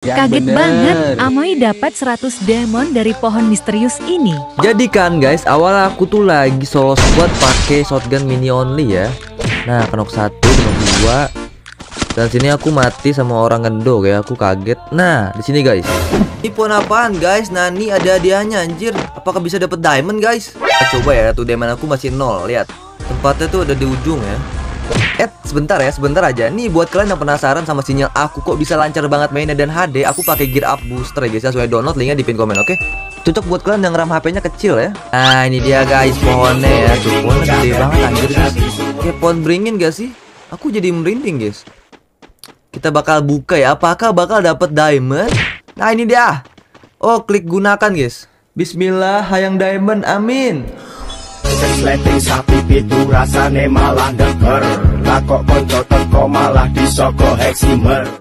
Yang Kaget bener. banget, Amoy dapat 100 demon dari pohon misterius ini. Jadi kan guys, awal aku tuh lagi solo squad pakai shotgun mini only ya. Nah, kenok satu, kenok dua. Dan sini aku mati sama orang gendo kayak aku kaget. Nah, di sini guys. Ini pohon apaan guys? Nah, ini ada hadiahnya anjir. Apakah bisa dapat diamond guys? Kita coba ya, tuh diamond aku masih nol. Lihat. Tempatnya tuh ada di ujung ya. Eh, sebentar ya, sebentar aja. Nih buat kalian yang penasaran sama sinyal aku kok bisa lancar banget mainnya dan HD, aku pakai gear up booster ya guys. Sesuai download linknya di pin komen, oke? Cocok buat kalian yang RAM HP-nya kecil ya. Nah, ini dia guys pohonnya ya. Tuh, pohonnya gede banget anjir guys. Kayak pohon beringin gak sih? Aku jadi merinding guys. Kita bakal buka ya. Apakah bakal dapat diamond? Nah, ini dia. Oh, klik gunakan guys. Bismillah, hayang diamond. Amin. Sesleting sapi pitu rasane malah deker Lah kok konco teko malah disoko heksimer